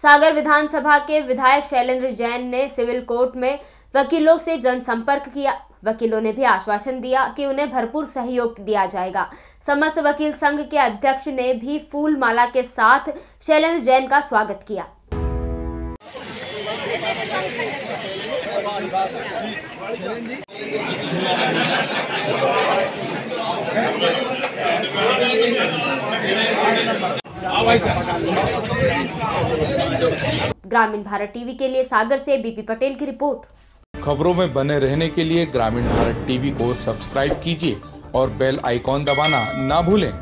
सागर विधानसभा के विधायक शैलेंद्र जैन ने सिविल कोर्ट में वकीलों से जनसंपर्क किया। वकीलों ने भी आश्वासन दिया कि उन्हें भरपूर सहयोग दिया जाएगा। समस्त वकील संघ के अध्यक्ष ने भी फूल माला के साथ शैलेंद्र जैन का स्वागत किया। ग्रामीण भारत टीवी के लिए सागर से बीपी पटेल की रिपोर्ट। खबरों में बने रहने के लिए ग्रामीण भारत टीवी को सब्सक्राइब कीजिए और बेल आइकॉन दबाना ना भूलें।